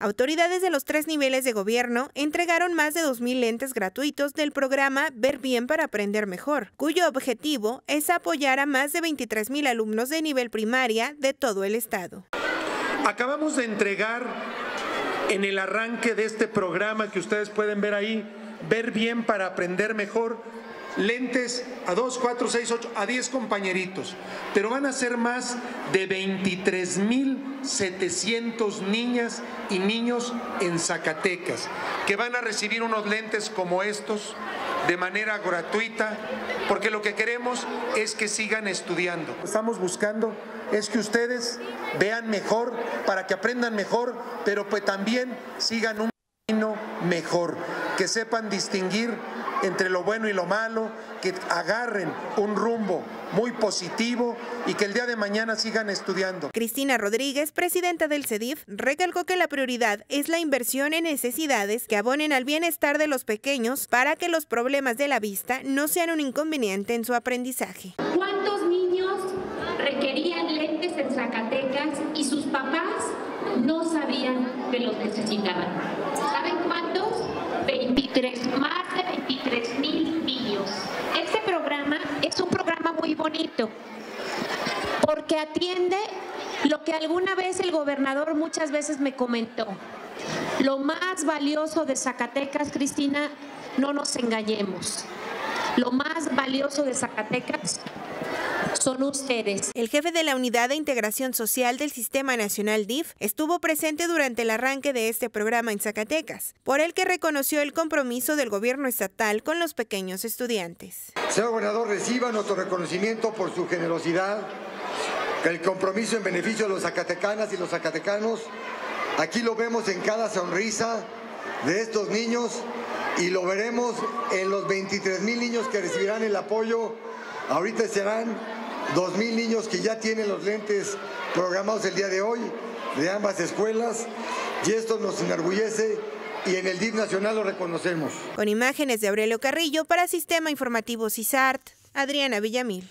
Autoridades de los tres niveles de gobierno entregaron más de 2.000 lentes gratuitos del programa Ver Bien para Aprender Mejor, cuyo objetivo es apoyar a más de 23.000 alumnos de nivel primaria de todo el estado. Acabamos de entregar en el arranque de este programa que ustedes pueden ver ahí, Ver Bien para Aprender Mejor, lentes a 2, 4, 6, 8, a 10 compañeritos, pero van a ser más de 23.700 niñas y niños en Zacatecas que van a recibir unos lentes como estos de manera gratuita, porque lo que queremos es que sigan estudiando. Estamos buscando es que ustedes vean mejor, para que aprendan mejor, pero pues también sigan un camino mejor, que sepan distinguir entre lo bueno y lo malo, que agarren un rumbo muy positivo y que el día de mañana sigan estudiando. Cristina Rodríguez, presidenta del CEDIF, recalcó que la prioridad es la inversión en necesidades que abonen al bienestar de los pequeños para que los problemas de la vista no sean un inconveniente en su aprendizaje. ¿Cuántos niños requerían lentes en Zacatecas y sus papás no sabían que los necesitaban? ¿Saben cuántos? Es un programa muy bonito porque atiende lo que alguna vez el gobernador muchas veces me comentó. Lo más valioso de Zacatecas, Cristina, no nos engañemos. Lo más valioso de Zacatecas son ustedes. El jefe de la Unidad de Integración Social del Sistema Nacional DIF estuvo presente durante el arranque de este programa en Zacatecas, por el que reconoció el compromiso del gobierno estatal con los pequeños estudiantes. Señor gobernador, reciba nuestro reconocimiento por su generosidad, el compromiso en beneficio de los zacatecanas y los zacatecanos. Aquí lo vemos en cada sonrisa de estos niños y lo veremos en los 23 mil niños que recibirán el apoyo. Ahorita serán 2 mil niños que ya tienen los lentes programados el día de hoy de ambas escuelas y esto nos enorgullece y en el DIF nacional lo reconocemos. Con imágenes de Aurelio Carrillo para Sistema Informativo CISART, Adriana Villamil.